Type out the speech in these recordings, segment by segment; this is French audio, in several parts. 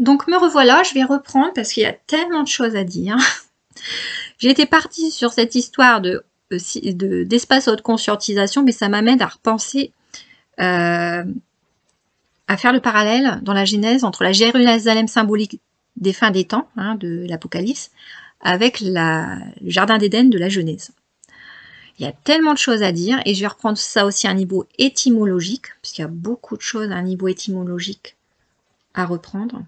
Donc me revoilà, je vais reprendre parce qu'il y a tellement de choses à dire. J'ai été partie sur cette histoire de d'espace haute conscientisation, mais ça m'amène à repenser, euh, à faire le parallèle dans la Genèse entre la Jérusalem symbolique des fins des temps, hein, de l'Apocalypse, avec le Jardin d'Éden de la Genèse. Il y a tellement de choses à dire, et je vais reprendre ça aussi à un niveau étymologique, puisqu'il y a beaucoup de choses à un niveau étymologique à reprendre.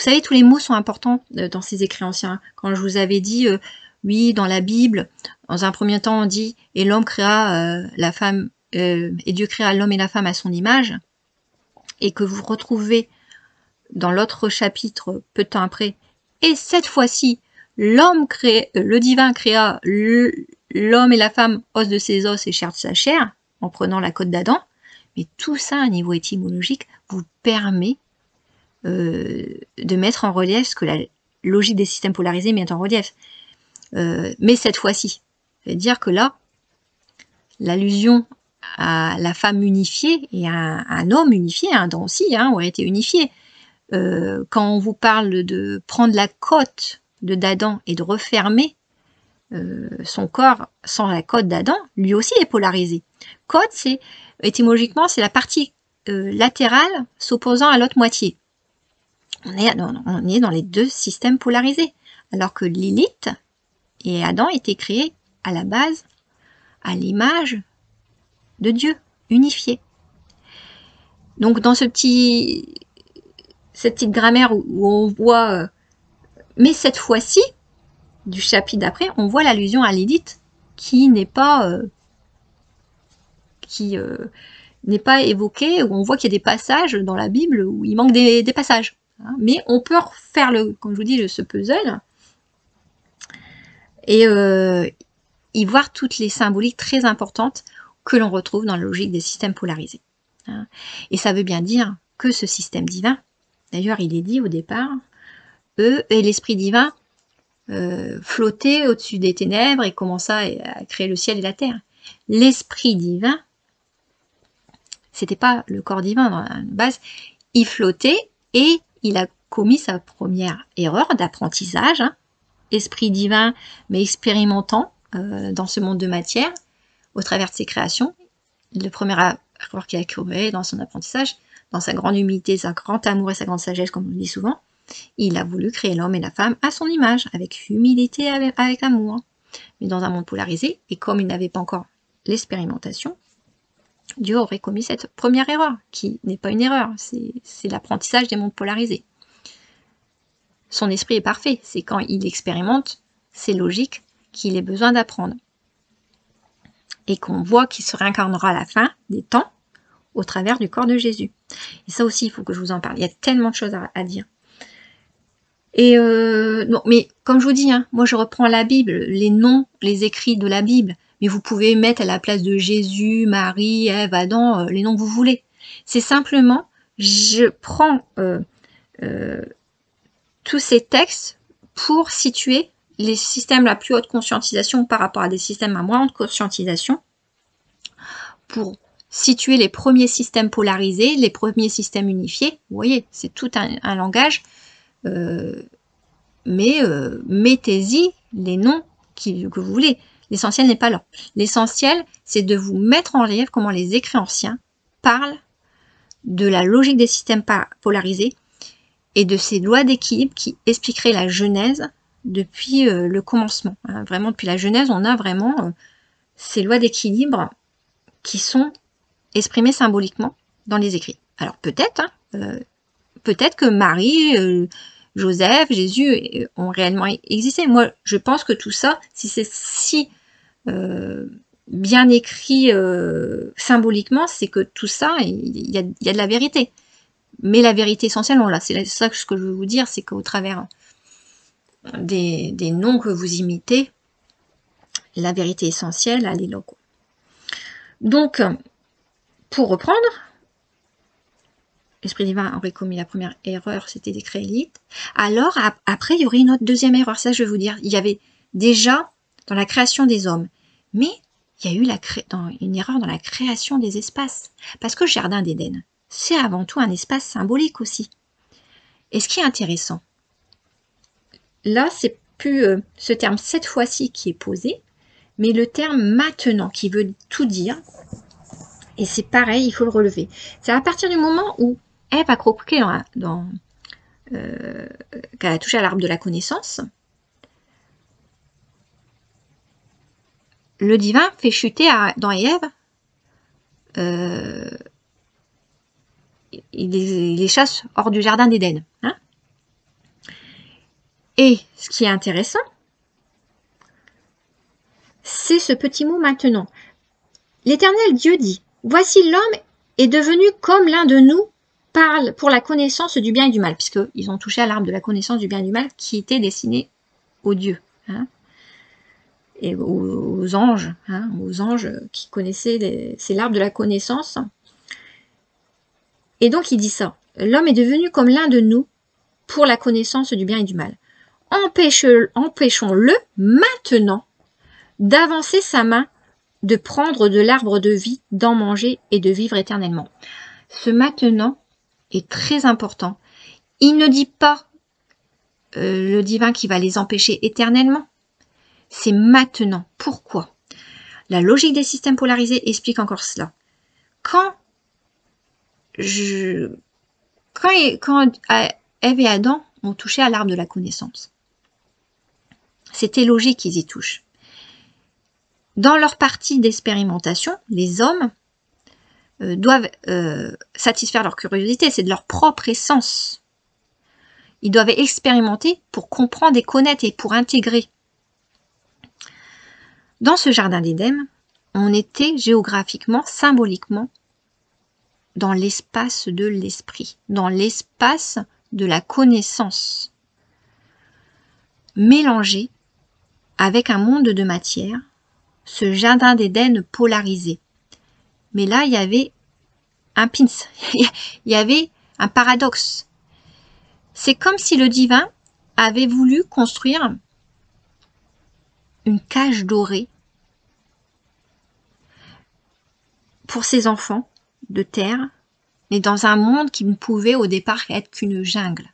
Vous savez, tous les mots sont importants euh, dans ces écrits anciens. Quand je vous avais dit, euh, oui, dans la Bible, dans un premier temps, on dit et l'homme créa euh, la femme et Dieu créa l'homme et la femme à son image, et que vous retrouvez dans l'autre chapitre peu de temps après, et cette fois-ci, l'homme le divin créa l'homme et la femme os de ses os et chair de sa chair, en prenant la côte d'Adam, mais tout ça à niveau étymologique vous permet de mettre en relief ce que la logique des systèmes polarisés met en relief. Euh, mais cette fois-ci, c'est-à-dire que là, l'allusion à la femme unifiée et à un, homme unifié, un Adam aussi, hein, aurait été unifié. Euh, quand on vous parle de prendre la côte de d'Adam et de refermer son corps sans la côte d'Adam, lui aussi est polarisé. Côte, c'est étymologiquement, c'est la partie latérale s'opposant à l'autre moitié on est, dans les deux systèmes polarisés. Alors que Lilith et Adam étaient créés à la base à l'image de Dieu, unifié. Donc dans ce petit, cette petite grammaire où, on voit, euh, mais cette fois-ci, du chapitre d'après, on voit l'allusion à Lilith qui n'est pas, euh, qui euh, n'est pas évoquée, où on voit qu'il y a des passages dans la Bible où il manque des passages. Hein, mais on peut refaire, le, comme je vous dis, ce puzzle et euh, y voir toutes les symboliques très importantes que l'on retrouve dans la logique des systèmes polarisés. Hein. Et ça veut bien dire que ce système divin, d'ailleurs il est dit au départ, eux et l'esprit divin euh, flottaient au-dessus des ténèbres et commença à créer le ciel et la terre. L'esprit divin, c'était pas le corps divin dans la base, il flottait et il a commis sa première erreur d'apprentissage, hein. esprit divin mais expérimentant euh, dans ce monde de matière au travers de ses créations. Le premier erreur qu'il a commis dans son apprentissage, dans sa grande humilité, sa grande amour et sa grande sagesse, comme on dit souvent, il a voulu créer l'homme et la femme à son image, avec humilité, avec amour. Mais dans un monde polarisé, et comme il n'avait pas encore l'expérimentation, Dieu aurait commis cette première erreur, qui n'est pas une erreur, c'est l'apprentissage des mondes polarisés. Son esprit est parfait, c'est quand il expérimente, c'est logique qu'il ait besoin d'apprendre. Et qu'on voit qu'il se réincarnera à la fin des temps au travers du corps de Jésus. Et ça aussi, il faut que je vous en parle. Il y a tellement de choses à, dire. Euh, mais comme je vous dis, hein, moi je reprends la Bible, les noms, les écrits de la Bible, mais vous pouvez mettre à la place de Jésus, Marie, Ève, Adam, euh, les noms que vous voulez. C'est simplement, je prends euh, euh, tous ces textes pour situer les systèmes à plus haute conscientisation par rapport à des systèmes à moins haute conscientisation, pour situer les premiers systèmes polarisés, les premiers systèmes unifiés. Vous voyez, c'est tout un, langage. mais mettez-y les noms que vous voulez. L'essentiel n'est pas là. L'essentiel, c'est de vous mettre en relief comment les écrits anciens parlent de la logique des systèmes polarisés et de ces lois d'équilibre qui expliqueraient la Genèse depuis euh, le commencement. Hein. vraiment, depuis la Genèse, on a vraiment euh, ces lois d'équilibre qui sont exprimées symboliquement dans les écrits. Alors peut-être, hein, euh, peut-être que Marie, Joseph, Jésus ont réellement existé. Moi, je pense que tout ça, si c'est si bien écrit euh, symboliquement, c'est que tout ça, il y, a, de la vérité. Mais la vérité essentielle, on l'a. C'est ça que ce que je veux vous dire, c'est qu'au travers des, noms que vous imitez, la vérité essentielle, elle est là. Donc, pour reprendre, l'Esprit divin aurait commis la première erreur, c'était des créélites. Alors, après, il y aurait une autre deuxième erreur. Ça, je vais vous dire. Il y avait déjà dans la création des hommes. Mais il y a eu une erreur dans la création des espaces. Parce que le Jardin d'Éden, c'est avant tout un espace symbolique aussi. Et ce qui est intéressant, là, c'est plus euh, ce terme cette fois-ci qui est posé, mais le terme maintenant qui veut tout dire. Et c'est pareil, il faut le relever. C'est à partir du moment où Ève a croqué euh, a touché à l'arbre de la connaissance, le divin fait chuter dans Ève, euh, il, les, chasse hors du jardin d'Éden. Hein. Et ce qui est intéressant, c'est ce petit mot maintenant. L'Éternel Dieu dit, Voici l'homme est devenu comme l'un de nous parle pour la connaissance du bien et du mal, puisqu'ils ont touché à l'arbre de la connaissance du bien et du mal qui était destiné aux dieux. Hein aux, anges, hein, aux anges qui connaissaient, c'est l'arbre de la connaissance. Et donc il dit ça, l'homme est devenu comme l'un de nous pour la connaissance du bien et du mal. Empêchons-le maintenant d'avancer sa main, de prendre de l'arbre de vie, d'en manger et de vivre éternellement. Ce maintenant est très important. Il ne dit pas euh, le divin qui va les empêcher éternellement c'est maintenant. Pourquoi? La logique des systèmes polarisés explique encore cela. Quand Ève et Adam ont touché à l'arbre de la connaissance, c'était logique qu'ils y touchent. Dans leur partie d'expérimentation, les hommes euh, doivent euh, satisfaire leur curiosité, c'est de leur propre essence. Ils doivent expérimenter pour comprendre et connaître et pour intégrer. Dans ce jardin d'Éden, on était géographiquement, symboliquement, dans l'espace de l'esprit, dans l'espace de la connaissance, mélangé avec un monde de matière, ce jardin d'Éden polarisé. Mais là, il y avait un pins, il y avait un paradoxe. C'est comme si le divin avait voulu construire une cage dorée pour ses enfants de terre, mais dans un monde qui ne pouvait au départ être qu'une jungle.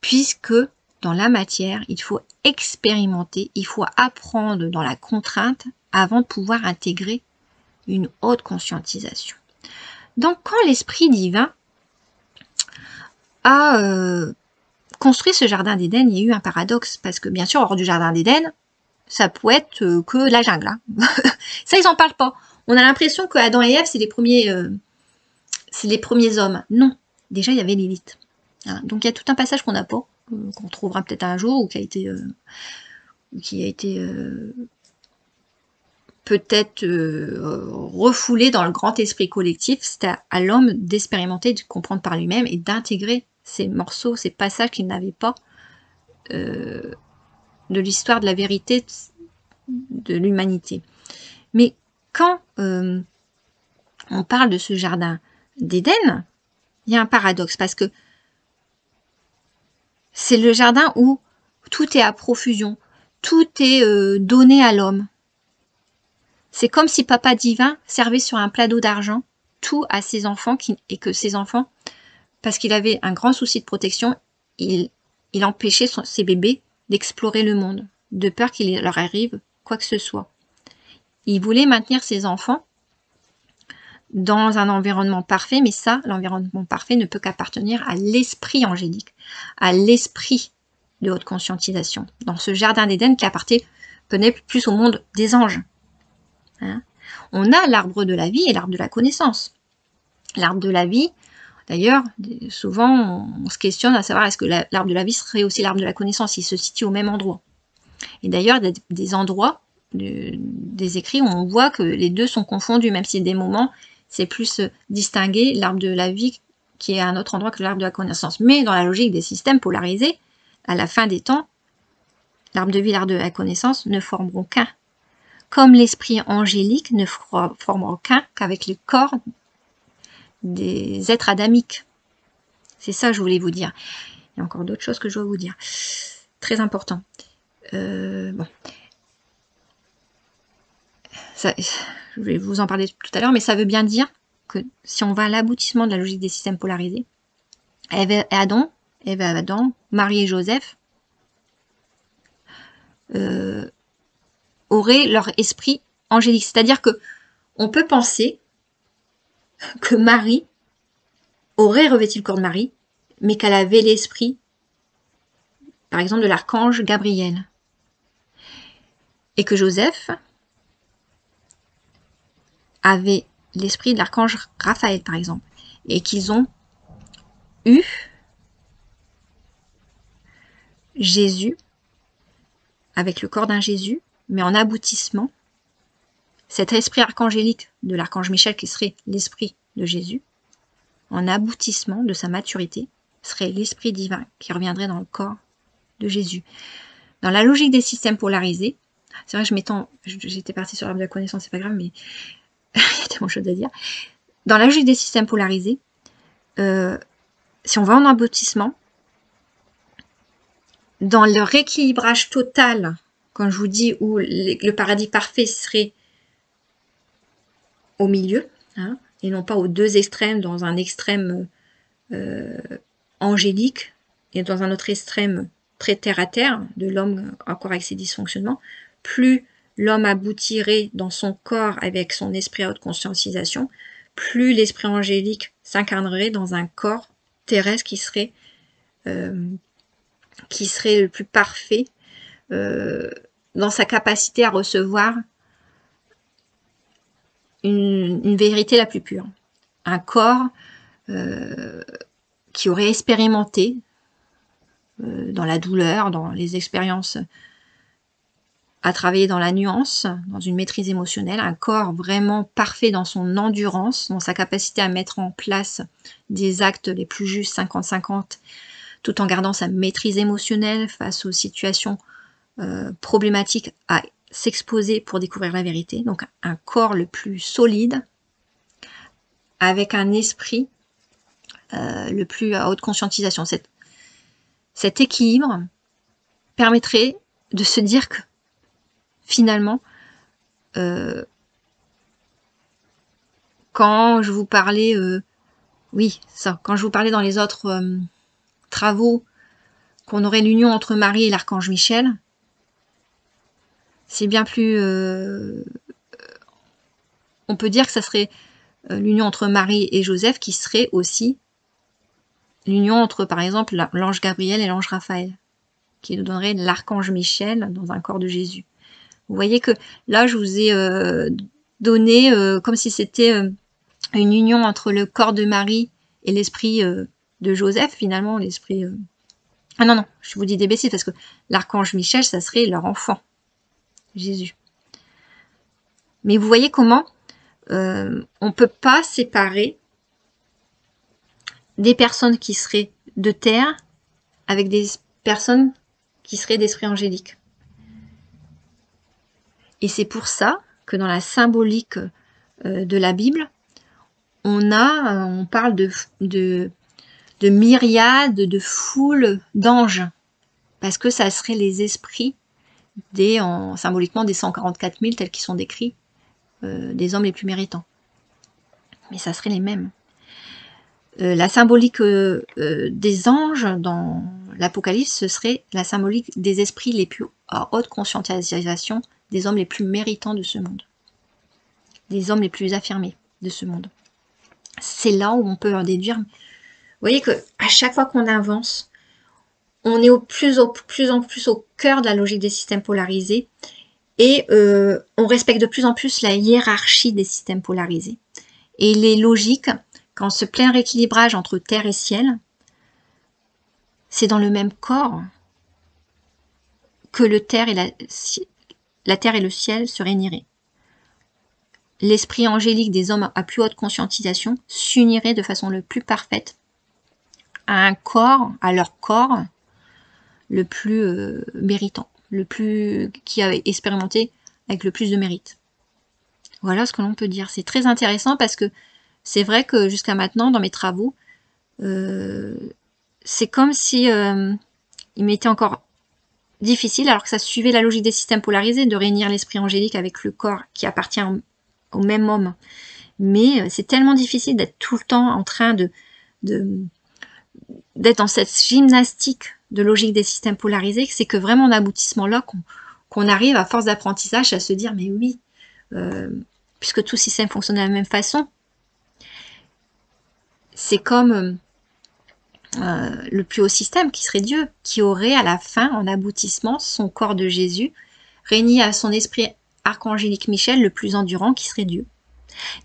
Puisque dans la matière, il faut expérimenter, il faut apprendre dans la contrainte avant de pouvoir intégrer une haute conscientisation. Donc quand l'Esprit divin a euh, construit ce jardin d'Éden, il y a eu un paradoxe, parce que bien sûr, hors du jardin d'Éden, ça peut être euh, que la jungle. Hein. ça, ils n'en parlent pas. On a l'impression que Adam et Ève, c'est les premiers, euh, c'est les premiers hommes. Non, déjà il y avait l'élite. Donc il y a tout un passage qu'on n'a pas, euh, qu'on trouvera peut-être un jour, ou qui a été, qui a été peut-être refoulé dans le grand esprit collectif. C'était à, l'homme d'expérimenter, de comprendre par lui-même et d'intégrer ces morceaux, ces passages qu'il n'avait pas de l'histoire de la vérité de l'humanité. Mais quand euh, on parle de ce jardin d'Éden, il y a un paradoxe parce que c'est le jardin où tout est à profusion, tout est euh, donné à l'homme. C'est comme si Papa Divin servait sur un plateau d'argent tout à ses enfants et que ses enfants, parce qu'il avait un grand souci de protection, il, il empêchait ses bébés d'explorer le monde, de peur qu'il leur arrive quoi que ce soit. Il voulait maintenir ses enfants dans un environnement parfait, mais ça, l'environnement parfait ne peut qu'appartenir à l'esprit angélique, à l'esprit de haute conscientisation, dans ce jardin d'Éden qui appartenait plus au monde des anges. Hein. On a l'arbre de la vie et l'arbre de la connaissance. L'arbre de la vie, D'ailleurs, souvent, on se questionne à savoir est-ce que l'arbre de la vie serait aussi l'arbre de la connaissance, il se situe au même endroit. Et d'ailleurs, des endroits, des écrits on voit que les deux sont confondus, même si des moments, c'est plus distinguer l'arbre de la vie qui est à un autre endroit que l'arbre de la connaissance. Mais dans la logique des systèmes polarisés, à la fin des temps, l'arbre de vie et l'arbre de la connaissance ne formeront qu'un. Comme l'esprit angélique ne formera qu'un qu'avec le corps des êtres adamiques. C'est ça que je voulais vous dire. Il y a encore d'autres choses que je dois vous dire. Très important. Euh, je vais vous en parler tout à l'heure, mais ça veut bien dire que si on va à l'aboutissement de la logique des systèmes polarisés, Adam et ben Adam, Marie et Joseph euh, auraient leur esprit angélique. C'est-à-dire que on peut penser que Marie aurait revêtu le corps de Marie, mais qu'elle avait l'esprit, par exemple, de l'archange Gabriel. Et que Joseph avait l'esprit de l'archange Raphaël, par exemple. Et qu'ils ont eu Jésus avec le corps d'un Jésus, mais en aboutissement, cet esprit archangélique de l'archange Michel qui serait l'esprit de Jésus, en aboutissement de sa maturité, serait l'esprit divin qui reviendrait dans le corps de Jésus. Dans la logique des systèmes polarisés, c'est vrai que je m'étends, j'étais partie sur l'arbre de la connaissance, c'est pas grave, mais il y a tellement de choses à dire. Dans la logique des systèmes polarisés, euh, si on va en aboutissement, dans le rééquilibrage total, quand je vous dis où le paradis parfait serait milieu, hein, et non pas aux deux extrêmes, dans un extrême euh, angélique et dans un autre extrême très terre à terre de l'homme encore avec ses dysfonctionnements, plus l'homme aboutirait dans son corps avec son esprit à haute conscientisation, plus l'esprit angélique s'incarnerait dans un corps terrestre qui serait euh, qui serait le plus parfait euh, dans sa capacité à recevoir une, vérité la plus pure. Un corps euh, qui aurait expérimenté euh, dans la douleur, dans les expériences à travailler dans la nuance, dans une maîtrise émotionnelle, un corps vraiment parfait dans son endurance, dans sa capacité à mettre en place des actes les plus justes 50-50 tout en gardant sa maîtrise émotionnelle face aux situations euh, problématiques s'exposer pour découvrir la vérité. Donc un corps le plus solide, avec un esprit euh, le plus à haute conscientisation. cet équilibre permettrait de se dire que finalement, euh, quand je vous parlais, oui, ça, quand je vous parlais dans les autres travaux qu'on aurait l'union entre Marie et l'archange Michel, c'est bien plus... Euh, on peut dire que ça serait euh, l'union entre Marie et Joseph qui serait aussi l'union entre, par exemple, l'ange Gabriel et l'ange Raphaël, qui nous donnerait l'archange Michel dans un corps de Jésus. Vous voyez que là, je vous ai euh, donné comme si c'était une union entre le corps de Marie et l'esprit de Joseph, finalement, l'esprit... Euh, ah non, non, je vous dis des bêtises, parce que l'archange Michel, ça serait leur enfant, Jésus. Mais vous voyez comment euh, on ne peut pas séparer des personnes qui seraient de terre avec des personnes qui seraient d'esprit angélique. Et c'est pour ça que dans la symbolique euh, de la Bible, on a, on parle de de myriades, de foules d'anges, parce que ça serait les esprits des, en, symboliquement des 144 000 tels qu'ils sont décrits, euh, des hommes les plus méritants. Mais ça serait les mêmes. Euh, la symbolique euh, des anges dans l'Apocalypse, ce serait la symbolique des esprits les plus à haute conscientisation, des hommes les plus méritants de ce monde, des hommes les plus affirmés de ce monde. C'est là où on peut en déduire voyez que chaque fois qu'on avance, on est au plus, en plus au cœur de la logique des systèmes polarisés et euh, on respecte de plus en plus la hiérarchie des systèmes polarisés. Et il est logique qu'en ce plein rééquilibrage entre terre et ciel, c'est dans le même corps que la, la terre et le ciel se réuniraient. L'esprit angélique des hommes à plus haute conscientisation s'unirait de façon le plus parfaite à un corps, à leur corps, le plus euh, méritant, le plus qui a expérimenté avec le plus de mérite. Voilà ce que l'on peut dire. C'est très intéressant parce que c'est vrai que jusqu'à maintenant, dans mes travaux, euh, c'est comme si euh, il m'était encore difficile, alors que ça suivait la logique des systèmes polarisés, de réunir l'esprit angélique avec le corps qui appartient au même homme. Mais c'est tellement difficile d'être tout le temps en train de, d'être dans cette gymnastique de logique des systèmes polarisés, c'est que vraiment en aboutissement là qu'on arrive à force d'apprentissage à se dire mais oui, euh, puisque tout système fonctionne de la même façon, c'est comme euh, le plus haut système qui serait Dieu, qui aurait à la fin, en aboutissement, son corps de Jésus, régné à son esprit archangélique Michel, le plus endurant, qui serait Dieu.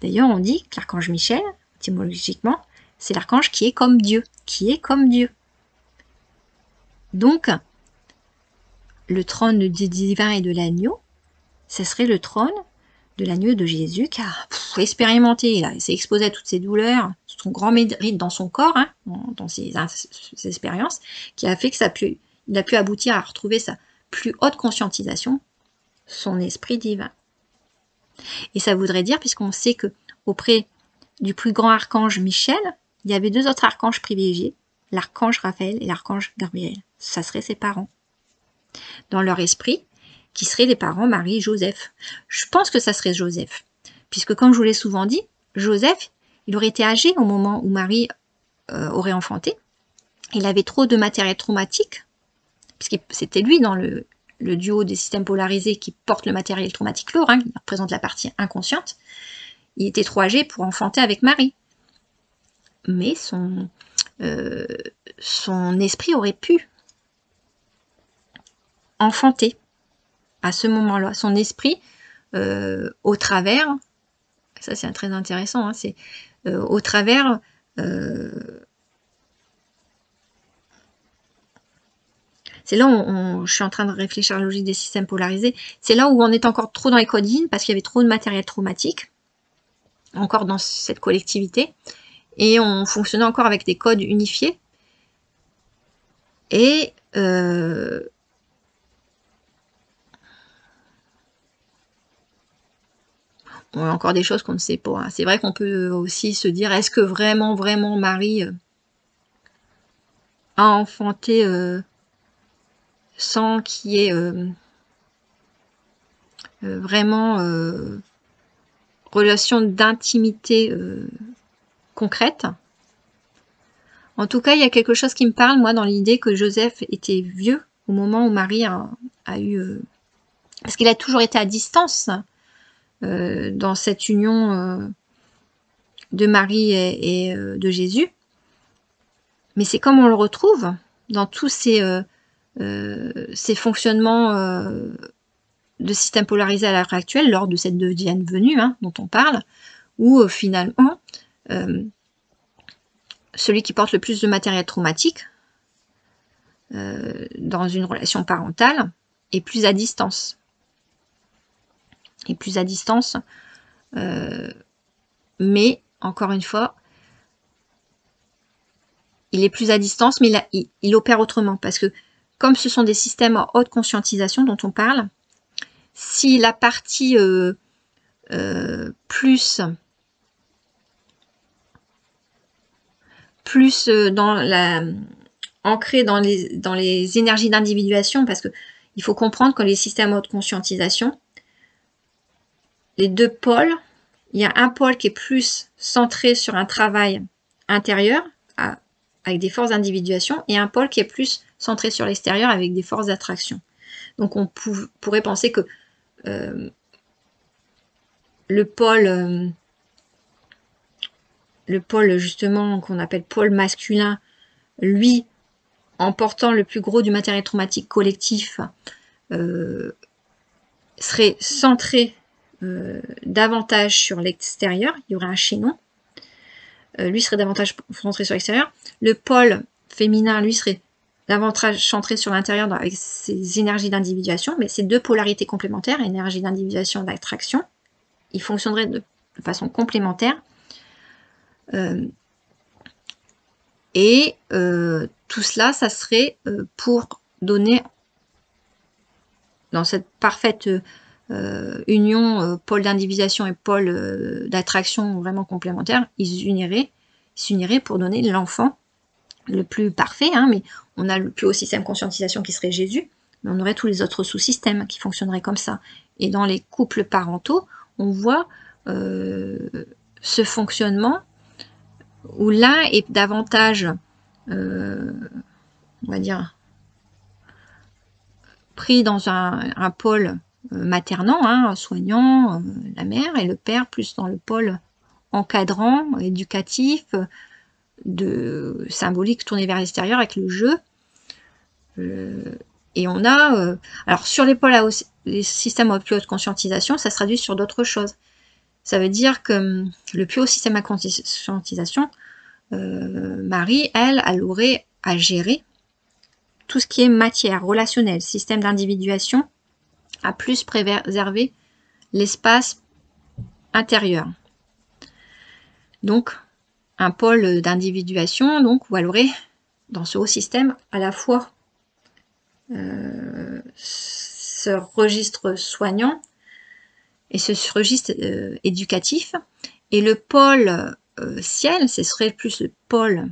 D'ailleurs, on dit que l'archange Michel, étymologiquement, c'est l'archange qui est comme Dieu, qui est comme Dieu. Donc, le trône du divin et de l'agneau, ce serait le trône de l'agneau de Jésus qui a expérimenté, il s'est exposé à toutes ces douleurs, son grand mérite dans son corps, hein, dans ses, expériences, qui a fait que ça a pu, il a pu aboutir à retrouver sa plus haute conscientisation, son esprit divin. Et ça voudrait dire, puisqu'on sait que auprès du plus grand archange Michel, il y avait deux autres archanges privilégiés, l'archange Raphaël et l'archange Gabriel. Ça serait ses parents. Dans leur esprit, qui seraient les parents Marie et Joseph. Je pense que ça serait Joseph. Puisque comme je vous l'ai souvent dit, Joseph, il aurait été âgé au moment où Marie euh, aurait enfanté. Il avait trop de matériel traumatique, puisque c'était lui dans le, duo des systèmes polarisés qui porte le matériel traumatique lourd, hein, qui représente la partie inconsciente. Il était trop âgé pour enfanter avec Marie. Mais son, euh, son esprit aurait pu enfanter à ce moment-là. Son esprit, euh, au travers, ça c'est très intéressant, hein, c'est euh, au travers c'est là où je suis en train de réfléchir à la logique des systèmes polarisés, c'est là où on est encore trop dans les codines parce qu'il y avait trop de matériel traumatique, encore dans cette collectivité, et on fonctionnait encore avec des codes unifiés. Et euh, encore des choses qu'on ne sait pas. Hein. C'est vrai qu'on peut aussi se dire, est-ce que vraiment, vraiment Marie euh, a enfanté euh, sans qu'il y ait vraiment relation d'intimité concrète? En tout cas, il y a quelque chose qui me parle, moi, dans l'idée que Joseph était vieux au moment où Marie a, eu... Euh, parce qu'il a toujours été à distance euh, dans cette union euh, de Marie et, de Jésus. Mais c'est comme on le retrouve dans tous ces, ces fonctionnements de système polarisé à l'heure actuelle, lors de cette deuxième venue hein, dont on parle, où finalement euh, celui qui porte le plus de matériel traumatique euh, dans une relation parentale est plus à distance. Et plus à distance, euh, mais encore une fois, il est plus à distance, mais il, opère autrement. Parce que comme ce sont des systèmes en haute conscientisation dont on parle, si la partie plus plus euh, dans la ancré dans les, dans les énergies d'individuation parce que il faut comprendre que les systèmes haute conscientisation, les deux pôles, il y a un pôle qui est plus centré sur un travail intérieur avec des forces d'individuation et un pôle qui est plus centré sur l'extérieur avec des forces d'attraction. Donc on pourrait penser que euh, le pôle euh, le pôle justement qu'on appelle pôle masculin, lui, en portant le plus gros du matériel traumatique collectif, euh, serait centré davantage sur l'extérieur, il y aurait un chaînon. Euh, lui serait davantage centré sur l'extérieur. Le pôle féminin, lui, serait davantage centré sur l'intérieur avec ses énergies d'individuation, mais ces deux polarités complémentaires, énergie d'individuation et d'attraction, ils fonctionneraient de façon complémentaire euh, et euh, tout cela, ça serait euh, pour donner, dans cette parfaite union, pôle d'individuation et pôle d'attraction vraiment complémentaires, ils uniraient, s'uniraient pour donner l'enfant le plus parfait, hein, mais on a le plus haut système conscientisation qui serait Jésus, mais on aurait tous les autres sous-systèmes qui fonctionneraient comme ça. Et dans les couples parentaux, on voit ce fonctionnement où l'un est davantage on va dire, pris dans un, pôle maternant, hein, soignant, la mère, et le père plus dans le pôle encadrant, éducatif, de symbolique tourné vers l'extérieur avec le jeu. et on a, alors sur les pôles les systèmes à plus haute conscientisation, ça se traduit sur d'autres choses. Ça veut dire que le plus haut système à conscientisation, euh, Marie, elle, elle aurait à gérer tout ce qui est matière, relationnelle, système d'individuation, à plus préserver l'espace intérieur. Donc, un pôle d'individuation, donc, aurait, dans ce haut système, à la fois euh, ce registre soignant et ce registre euh, éducatif. Et le pôle euh, ciel, ce serait plus le pôle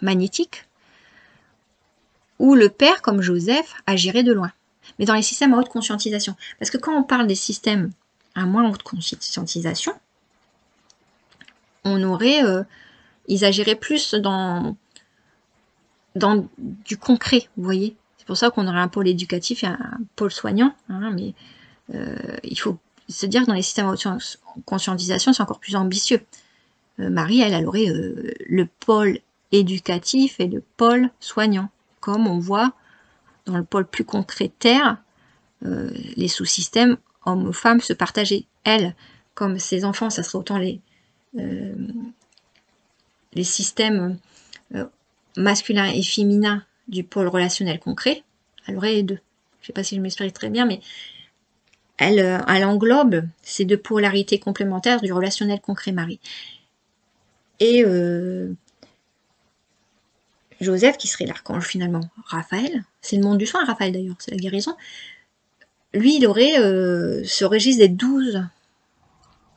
magnétique, où le père, comme Joseph, agirait de loin. Mais dans les systèmes à haute conscientisation. Parce que quand on parle des systèmes à moins haute conscientisation, on aurait, ils agiraient plus dans, du concret, vous voyez. C'est pour ça qu'on aurait un pôle éducatif et un pôle soignant, hein, mais euh, il faut se dire que dans les systèmes de conscientisation, c'est encore plus ambitieux. Euh, Marie, elle, elle aurait euh, le pôle éducatif et le pôle soignant. Comme on voit dans le pôle plus concret Terre, les sous-systèmes hommes-femmes se partager. Elle, comme ses enfants, ça serait autant les, les systèmes masculins et féminins du pôle relationnel concret, elle aurait les deux. Je ne sais pas si je m'explique très bien, mais elle, euh, elle, englobe ces deux polarités complémentaires du relationnel concret Marie. Et euh, Joseph, qui serait l'archange finalement, Raphaël, c'est le monde du soin, Raphaël d'ailleurs, c'est la guérison, lui, il aurait euh, ce registre des douze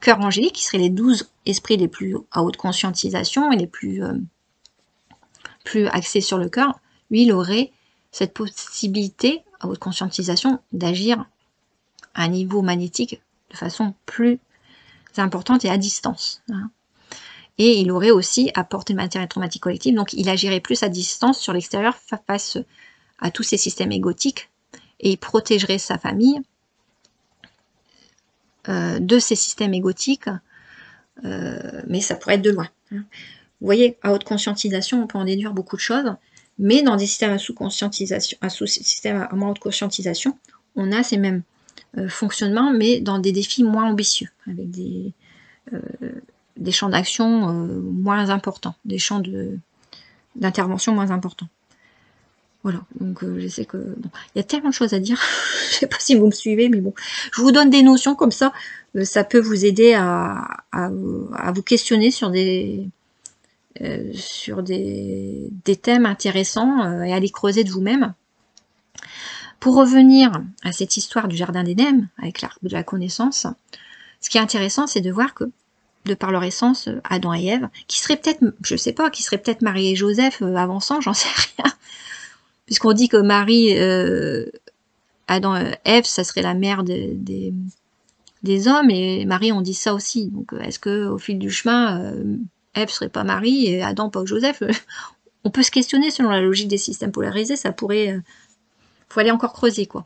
cœurs angéliques, qui seraient les douze esprits les plus à haute conscientisation et les plus, plus axés sur le cœur, lui, il aurait cette possibilité, à votre conscientisation, d'agir à un niveau magnétique de façon plus importante et à distance. Hein. Et il aurait aussi apporté le matériel traumatique collectif, donc il agirait plus à distance sur l'extérieur face à tous ces systèmes égotiques, et il protégerait sa famille euh, de ces systèmes égotiques, euh, mais ça pourrait être de loin. Hein. Vous voyez, à haute conscientisation, on peut en déduire beaucoup de choses. Mais dans des systèmes à sous-conscientisation, à sous-systèmes à moins haute conscientisation, on a ces mêmes euh, fonctionnements, mais dans des défis moins ambitieux, avec des, des champs d'action euh, moins importants, des champs d'intervention moins importants. Voilà, donc je sais que bon, il y a tellement de choses à dire. je sais pas si vous me suivez, mais bon, je vous donne des notions comme ça. ça peut vous aider à, vous questionner sur des euh, thèmes intéressants euh, et à les creuser de vous-même. Pour revenir à cette histoire du jardin d'Éden avec l'arbre de la connaissance, ce qui est intéressant, c'est de voir que, de par leur essence, Adam et Ève, qui seraient peut-être, je sais pas, qui seraient peut-être Marie et Joseph euh, avançant, j'en sais rien, puisqu'on dit que Marie, Adam, Ève, ça serait la mère des, des hommes, et Marie, on dit ça aussi. Donc, est-ce que au fil du chemin, Ève serait pas Marie et Adam pas Joseph. On peut se questionner selon la logique des systèmes polarisés, ça pourrait... Euh, faut aller encore creuser, quoi.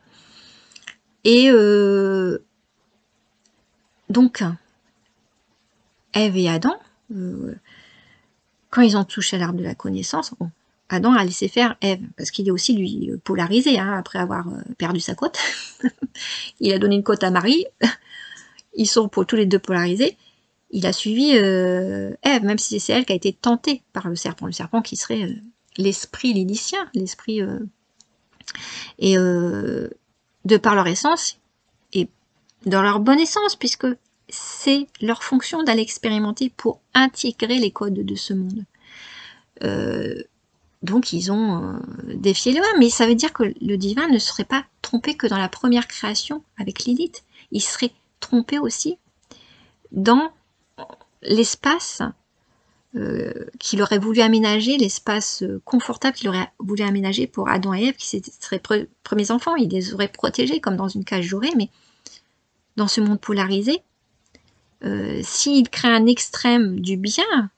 Et euh, donc, Ève et Adam, euh, quand ils ont touché à l'arbre de la connaissance, Adam a laissé faire Ève, parce qu'il est aussi, lui, polarisé, hein, après avoir perdu sa côte. il a donné une côte à Marie. Ils sont pour tous les deux polarisés il a suivi euh, Ève, même si c'est elle qui a été tentée par le serpent. Le serpent qui serait euh, l'esprit lydicien, l'esprit... Euh, et de par leur essence, et dans leur bonne essence, puisque c'est leur fonction d'aller expérimenter pour intégrer les codes de ce monde. donc ils ont défié les lois, mais ça veut dire que le divin ne serait pas trompé que dans la première création avec Lilith. Il serait trompé aussi dans l'espace euh, qu'il aurait voulu aménager, l'espace euh, confortable qu'il aurait voulu aménager pour Adam et Ève, qui seraient premiers enfants, il les aurait protégés comme dans une cage dorée, mais dans ce monde polarisé, euh, s'il crée un extrême du bien,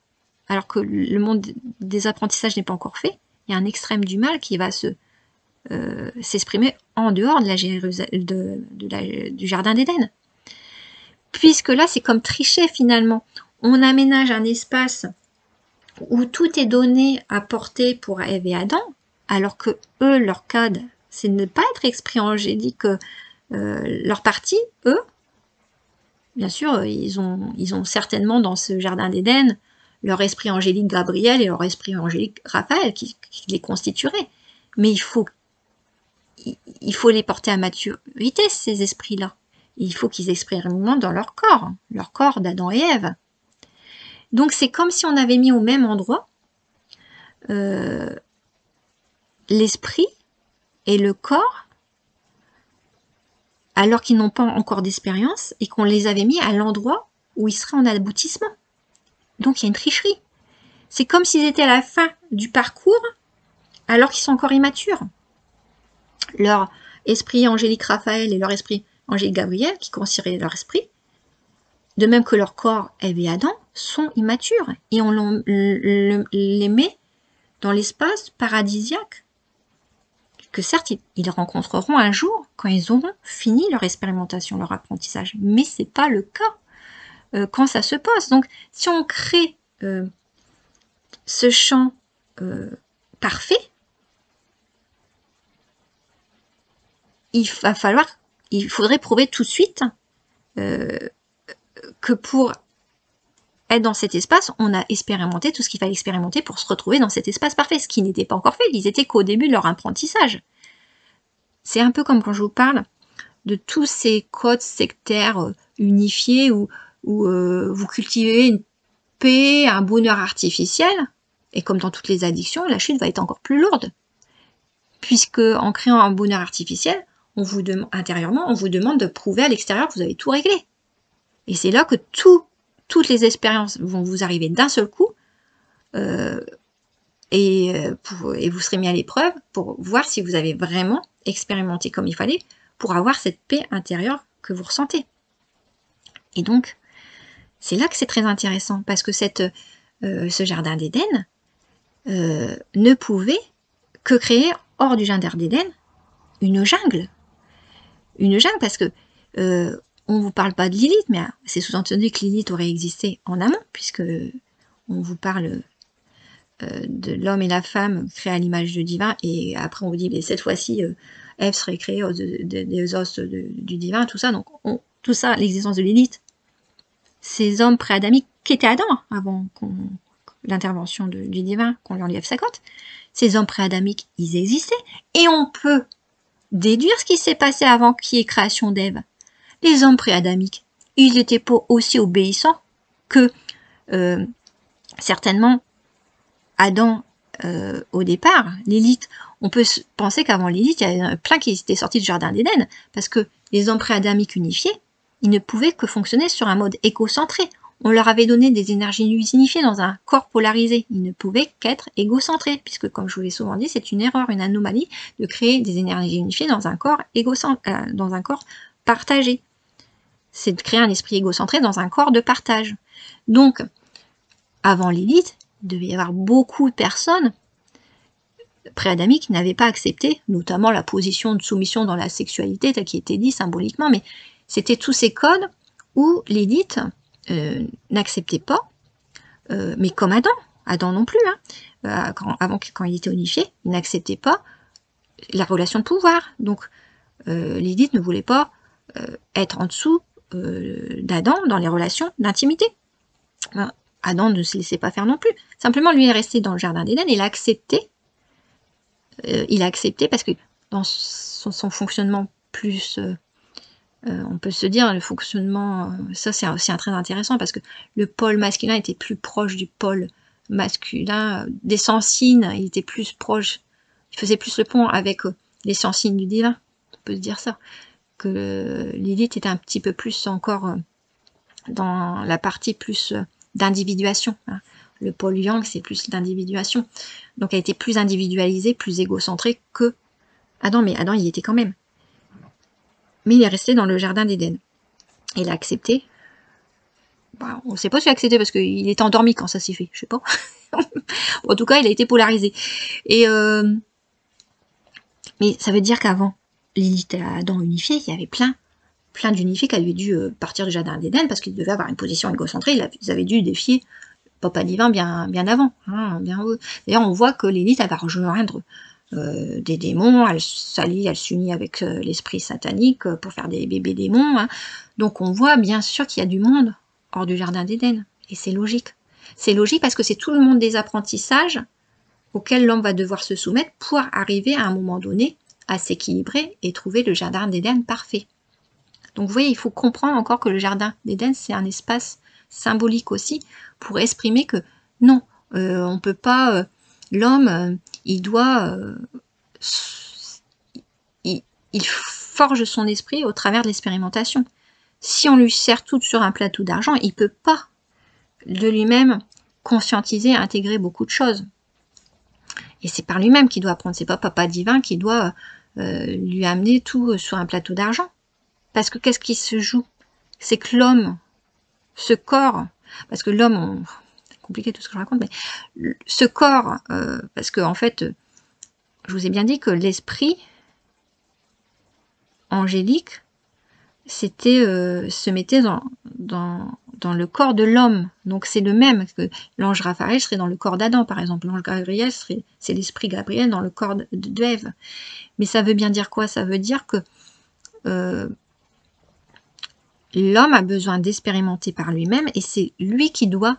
alors que le monde des apprentissages n'est pas encore fait, il y a un extrême du mal qui va se euh, s'exprimer en dehors de du jardin d'Éden. Puisque là, c'est comme tricher finalement. On aménage un espace où tout est donné à porter pour Ève et Adam, alors que eux, leur code, c'est ne pas être esprit angélique, euh, leur partie, eux, bien sûr, ils ont, certainement dans ce jardin d'Éden leur esprit angélique Gabriel et leur esprit angélique Raphaël qui, les constitueraient. Mais il faut, il faut les porter à maturité, ces esprits-là. Il faut qu'ils expérimentent dans leur corps, leur corps d'Adam et Ève. Donc c'est comme si on avait mis au même endroit euh, l'esprit et le corps alors qu'ils n'ont pas encore d'expérience et qu'on les avait mis à l'endroit où ils seraient en aboutissement. Donc il y a une tricherie. C'est comme s'ils étaient à la fin du parcours alors qu'ils sont encore immatures. Leur esprit angélique Raphaël et leur esprit angélique Gabriel, qui considéraient leur esprit, de même que leur corps Ève et Adam, sont immatures et on les met dans l'espace paradisiaque que certes ils rencontreront un jour quand ils auront fini leur expérimentation, leur apprentissage, mais c'est pas le cas euh, quand ça se passe. Donc si on crée euh, ce champ euh, parfait, il va falloir, il faudrait prouver tout de suite que pour être dans cet espace, on a expérimenté tout ce qu'il fallait expérimenter pour se retrouver dans cet espace parfait, ce qui n'était pas encore fait. Ils étaient qu'au début de leur apprentissage. C'est un peu comme quand je vous parle de tous ces codes sectaires euh, unifiés où, euh, vous cultivez une paix, un bonheur artificiel, et comme dans toutes les addictions, la chute va être encore plus lourde. Puisque en créant un bonheur artificiel, on vous intérieurement, on vous demande de prouver à l'extérieur que vous avez tout réglé. Et c'est là que tout toutes les expériences vont vous arriver d'un seul coup euh, et, euh, et vous serez mis à l'épreuve pour voir si vous avez vraiment expérimenté comme il fallait pour avoir cette paix intérieure que vous ressentez. Et donc, c'est là que c'est très intéressant parce que cette, euh, ce jardin d'Éden ne pouvait que créer hors du jardin d'Éden une jungle. Une jungle parce que on ne vous parle pas de Lilith, mais c'est sous-entendu que Lilith aurait existé en amont, puisque on vous parle euh, de l'homme et la femme créés à l'image de divin, et après on vous dit, mais cette fois-ci, euh, Ève serait créée des os du divin, tout ça. Donc tout ça, l'existence de Lilith, ces hommes préadamiques qui étaient Adam avant l'intervention du divin, qu'on lui enlève sa cote, ces hommes préadamiques, ils existaient, et on peut déduire ce qui s'est passé avant qu'il y ait création d'Ève les hommes préadamiques, ils n'étaient pas aussi obéissants que euh, certainement Adam euh, au départ, Lilith. On peut penser qu'avant Lilith, il y avait plein qui étaient sortis du jardin d'Éden, parce que les hommes préadamiques unifiés, ils ne pouvaient que fonctionner sur un mode égocentré. On leur avait donné des énergies unifiées dans un corps polarisé. Ils ne pouvaient qu'être égocentrés, puisque comme je vous l'ai souvent dit, c'est une erreur, une anomalie de créer des énergies unifiées dans un corps égocentré, euh, dans un corps partagé c'est de créer un esprit égocentré dans un corps de partage. Donc, avant Lilith, il devait y avoir beaucoup de personnes préadamiques qui n'avaient pas accepté, notamment la position de soumission dans la sexualité, telle qui était dit symboliquement, mais c'était tous ces codes où Lilith euh, n'acceptait pas, euh, mais comme Adam, Adam non plus, hein, euh, quand, quand il était unifié, il n'acceptait pas la relation de pouvoir. Donc Lilith ne voulait pas être en dessous d'Adam dans les relations d'intimité. Adam ne se laissait pas faire non plus. Simplement, lui est resté dans le jardin d'Éden et il a accepté. Euh, il a accepté parce que dans son, fonctionnement plus, euh, on peut se dire, le fonctionnement, ça c'est aussi un très intéressant parce que le pôle masculin était plus proche du pôle masculin, des sensines, il était plus proche, il faisait plus le pont avec les sensines du divin, on peut se dire ça que Lilith est un petit peu plus encore euh, dans la partie plus euh, d'individuation. Hein. Le pôle Yang, c'est plus d'individuation. Donc elle était plus individualisée, plus égocentrée que Adam. Mais Adam, il y était quand même. Mais il est resté dans le jardin d'Éden. Il a accepté bah, on ne sait pas si accepté parce qu'il était endormi quand ça s'est fait, je sais pas. en tout cas, il a été polarisé. Et euh, mais ça veut dire qu'avant Lilith et Adam unifiés, il y avait plein, plein d'unifiés qui avaient dû euh, partir du jardin d'Éden parce qu'ils devaient avoir une position égocentrée. Ils avaient dû défier Papa divin bien, bien avant. Bien D'ailleurs, on voit que Lilith, elle va rejoindre euh, des démons, elle s'allie, elle s'unit avec euh, l'esprit satanique pour faire des bébés démons. Hein. Donc on voit bien sûr qu'il y a du monde hors du jardin d'Éden. Et c'est logique. C'est logique parce que c'est tout le monde des apprentissages auxquels l'homme va devoir se soumettre pour arriver à un moment donné à s'équilibrer et trouver le jardin d'Éden parfait. Donc vous voyez, il faut comprendre encore que le jardin d'Éden, c'est un espace symbolique aussi pour exprimer que non, on ne peut pas l'homme, euh, il doit... Euh, il, forge son esprit au travers de l'expérimentation. Si on lui sert tout sur un plateau d'argent, il ne peut pas de lui-même conscientiser, intégrer beaucoup de choses. Et c'est par lui-même qu'il doit apprendre. C'est pas papa divin qui doit euh, lui amener tout sur un plateau d'argent. Parce que qu'est-ce qui se joue? C'est que l'homme, ce corps, parce que l'homme, compliqué tout ce que je raconte, mais ce corps, euh, parce que en fait, je vous ai bien dit que l'esprit angélique, c'était euh, se mettait dans, dans le corps de l'homme. Donc c'est le même que l'ange Raphaël serait dans le corps d'Adam, par exemple. L'ange Gabriel serait, c'est l'esprit Gabriel dans le corps d'Ève. Mais ça veut bien dire quoi? Ça veut dire que euh, l'homme a besoin d'expérimenter par lui-même et c'est lui qui doit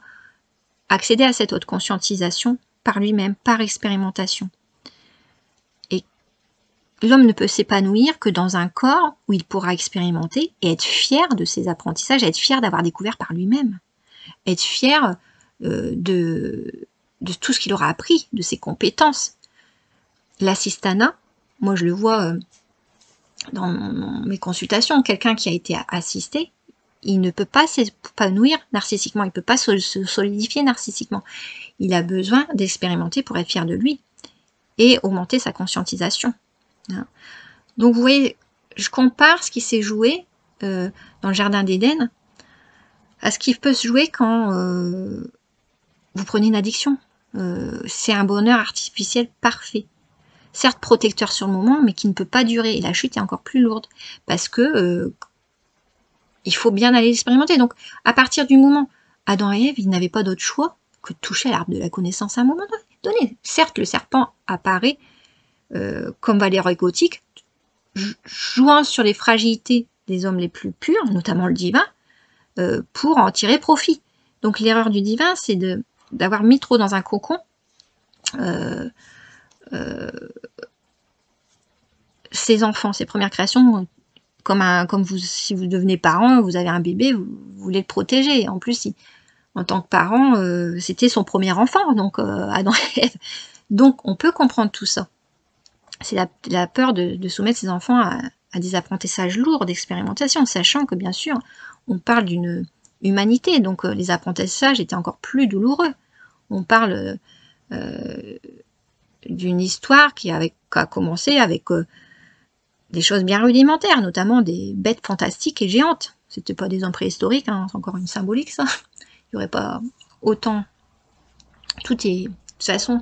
accéder à cette haute conscientisation par lui-même, par expérimentation. L'homme ne peut s'épanouir que dans un corps où il pourra expérimenter et être fier de ses apprentissages, être fier d'avoir découvert par lui-même, être fier euh, de, de tout ce qu'il aura appris, de ses compétences. L'assistana, moi je le vois euh, dans mes consultations, quelqu'un qui a été assisté, il ne peut pas s'épanouir narcissiquement, il ne peut pas se solidifier narcissiquement. Il a besoin d'expérimenter pour être fier de lui et augmenter sa conscientisation. Donc vous voyez, je compare ce qui s'est joué euh, dans le Jardin d'Éden à ce qui peut se jouer quand euh, vous prenez une addiction. Euh, c'est un bonheur artificiel parfait. Certes protecteur sur le moment, mais qui ne peut pas durer. Et la chute est encore plus lourde. Parce que il faut bien aller expérimenter. Donc, à partir du moment, Adam et Ève, n'avaient pas d'autre choix que de toucher l'arbre de la connaissance à un moment donné. Certes, le serpent apparaît comme Valérie égotique, jouant sur les fragilités des hommes les plus purs, notamment le divin, euh, pour en tirer profit. Donc l'erreur du divin, c'est d'avoir mis trop dans un cocon euh, ses enfants, ses premières créations, comme, si vous devenez parent, vous avez un bébé, vous, voulez le protéger. En plus, en tant que parent, euh, c'était son premier enfant, donc euh, Adam et. Donc, on peut comprendre tout ça. C'est la, peur de, soumettre ses enfants à, des apprentissages lourds d'expérimentation, sachant que, bien sûr, on parle d'une humanité, donc euh, les apprentissages étaient encore plus douloureux. On parle d'une histoire qui, a commencé avec des choses bien rudimentaires, notamment des bêtes fantastiques et géantes. C'était pas des hommes préhistoriques, hein, c'est encore une symbolique ça. Il n'y aurait pas autant. Tout est. Toute façon,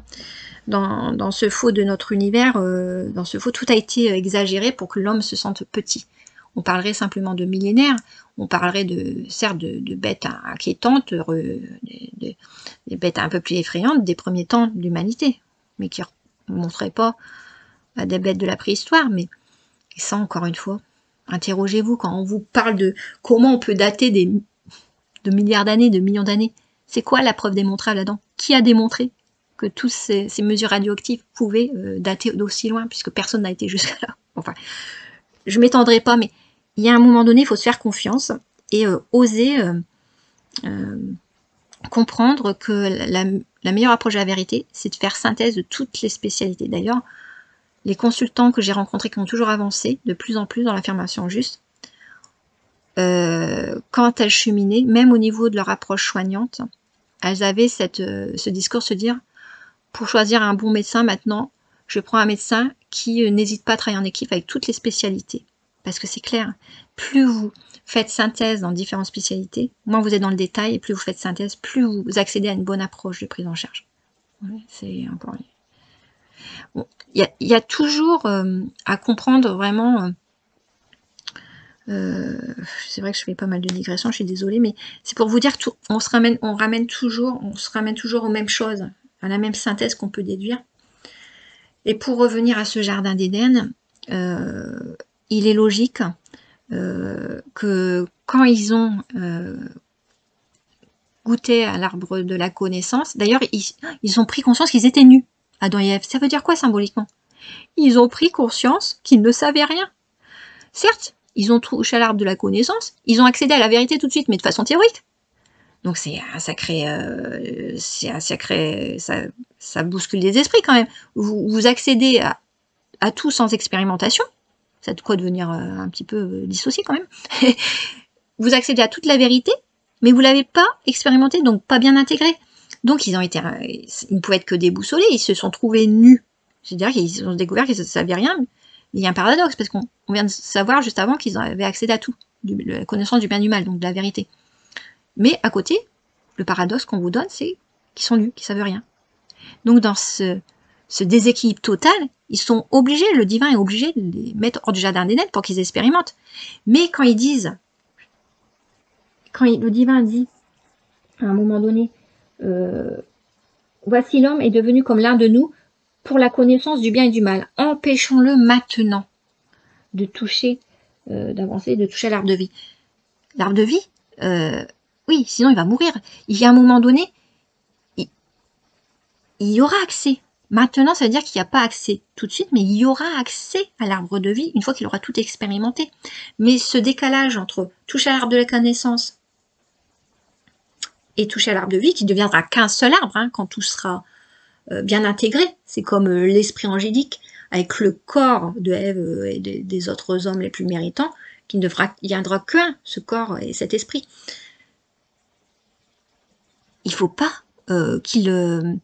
dans, ce faux de notre univers, euh, dans ce faux, tout a été exagéré pour que l'homme se sente petit. On parlerait simplement de millénaires, on parlerait de, certes de, bêtes inquiétantes, des, bêtes un peu plus effrayantes des premiers temps de l'humanité, mais qui ne montreraient pas des bêtes de la préhistoire, mais ça, encore une fois, interrogez-vous quand on vous parle de comment on peut dater des de milliards d'années, de millions d'années. C'est quoi la preuve démontrable là-dedans? Qui a démontré? Que toutes ces, mesures radioactives pouvaient euh, dater d'aussi loin, puisque personne n'a été jusqu'à là Enfin, je m'étendrai pas, mais il y a un moment donné, il faut se faire confiance et euh, oser euh, comprendre que la, meilleure approche de la vérité, c'est de faire synthèse de toutes les spécialités. D'ailleurs, les consultants que j'ai rencontrés qui ont toujours avancé de plus en plus dans l'affirmation juste, quand elles cheminaient, même au niveau de leur approche soignante, elles avaient cette, ce discours se dire, pour choisir un bon médecin maintenant, je prends un médecin qui euh, n'hésite pas à travailler en équipe avec toutes les spécialités. parce que c'est clair. Plus vous faites synthèse dans différentes spécialités, moins vous êtes dans le détail, et plus vous faites synthèse, plus vous accédez à une bonne approche de prise en charge. c'est encore... Il y, a, toujours euh, à comprendre vraiment... Euh, c'est vrai que je fais pas mal de digressions, je suis désolée, mais c'est pour vous dire tout, on se ramène toujours, on se ramène toujours aux mêmes choses, à la même synthèse qu'on peut déduire. Et pour revenir à ce jardin d'Éden, il est logique euh, que quand ils ont euh, goûté à l'arbre de la connaissance, d'ailleurs, ils, ont pris conscience qu'ils étaient nus, Adam et Ève. Ça veut dire quoi symboliquement? Ils ont pris conscience qu'ils ne savaient rien. Certes, ils ont touché à l'arbre de la connaissance, ils ont accédé à la vérité tout de suite, mais de façon théorique. Donc c'est un sacré, euh, c'est un sacré, ça, ça, bouscule des esprits quand même. Vous, vous accédez à, à tout sans expérimentation, ça de quoi devenir euh, un petit peu euh, dissocié quand même. vous accédez à toute la vérité, mais vous l'avez pas expérimenté, donc pas bien intégré. Donc ils ont été, ils ne pouvaient être que déboussolés, ils se sont trouvés nus. C'est-à-dire qu'ils ont découvert qu'ils ne savaient rien. il y a un paradoxe, parce qu'on vient de savoir juste avant qu'ils avaient accédé à tout, la connaissance du bien du mal, donc de la vérité. Mais à côté, le paradoxe qu'on vous donne, c'est qu'ils sont nus, qu'ils savent rien. Donc dans ce, déséquilibre total, ils sont obligés, le divin est obligé de les mettre hors du jardin des pour qu'ils expérimentent. Mais quand ils disent, quand le divin dit, à un moment donné, euh, voici l'homme est devenu comme l'un de nous pour la connaissance du bien et du mal. Empêchons-le maintenant de toucher, euh, d'avancer, de toucher l'arbre de vie. L'arbre de vie, euh, oui, sinon il va mourir. Il y a un moment donné, il y aura accès Maintenant, ça veut dire qu'il n'y a pas accès tout de suite, mais il y aura accès à l'arbre de vie une fois qu'il aura tout expérimenté. Mais ce décalage entre toucher à l'arbre de la connaissance et toucher à l'arbre de vie, qui deviendra qu'un seul arbre hein, quand tout sera euh, bien intégré, c'est comme euh, l'esprit angélique avec le corps de Ève euh, et des, autres hommes les plus méritants, qui ne devra, viendra qu'un, ce corps et cet esprit. Il ne faut pas qu'il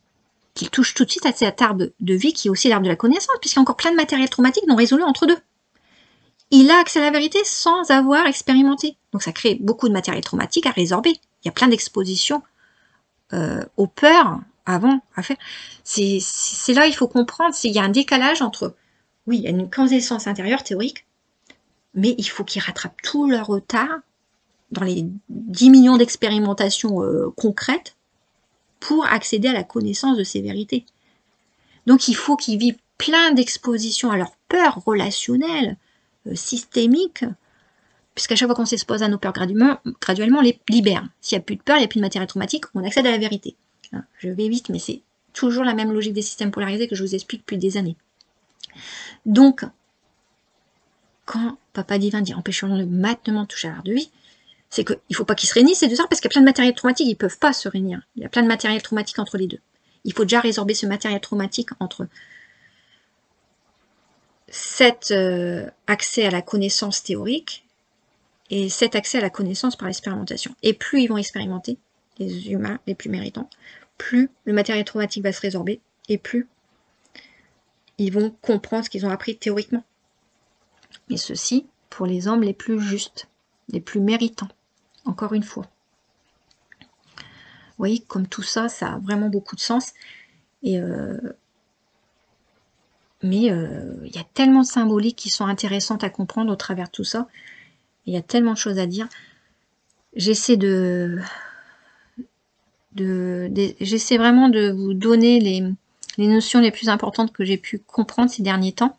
qu'il touche tout de suite à cette arbre de vie qui est aussi l'arbre de la connaissance, puisqu'il y a encore plein de matériel traumatique non résolu entre deux. Il a accès à la vérité sans avoir expérimenté. Donc ça crée beaucoup de matériel traumatique à résorber. Il y a plein d'expositions euh, aux peurs avant à faire. C'est là il faut comprendre, il y a un décalage entre, oui, il y a une connaissance intérieure théorique, mais il faut qu'ils rattrapent tout leur retard dans les 10 millions d'expérimentations euh, concrètes pour accéder à la connaissance de ces vérités. Donc il faut qu'ils vivent plein d'expositions à leurs peurs relationnelles, euh, systémiques, puisqu'à chaque fois qu'on s'expose à nos peurs graduellement, on les libère. S'il n'y a plus de peur, il n'y a plus de matière traumatique, on accède à la vérité. Hein, je vais vite, mais c'est toujours la même logique des systèmes polarisés que je vous explique depuis des années. Donc, quand Papa Divin dit empêchons-le maintenant de toucher à l'art de vie, c'est qu'il ne faut pas qu'ils se réunissent ces deux arbres parce qu'il y a plein de matériel traumatique, ils ne peuvent pas se réunir. Il y a plein de matériel traumatique entre les deux. Il faut déjà résorber ce matériel traumatique entre cet euh, accès à la connaissance théorique et cet accès à la connaissance par l'expérimentation. Et plus ils vont expérimenter, les humains les plus méritants, plus le matériel traumatique va se résorber et plus ils vont comprendre ce qu'ils ont appris théoriquement. Mais ceci pour les hommes les plus justes, les plus méritants encore une fois. Vous voyez, comme tout ça, ça a vraiment beaucoup de sens. Et euh, mais euh, il y a tellement de symboliques qui sont intéressantes à comprendre au travers de tout ça. Il y a tellement de choses à dire. J'essaie de, de, j'essaie vraiment de vous donner les, les notions les plus importantes que j'ai pu comprendre ces derniers temps.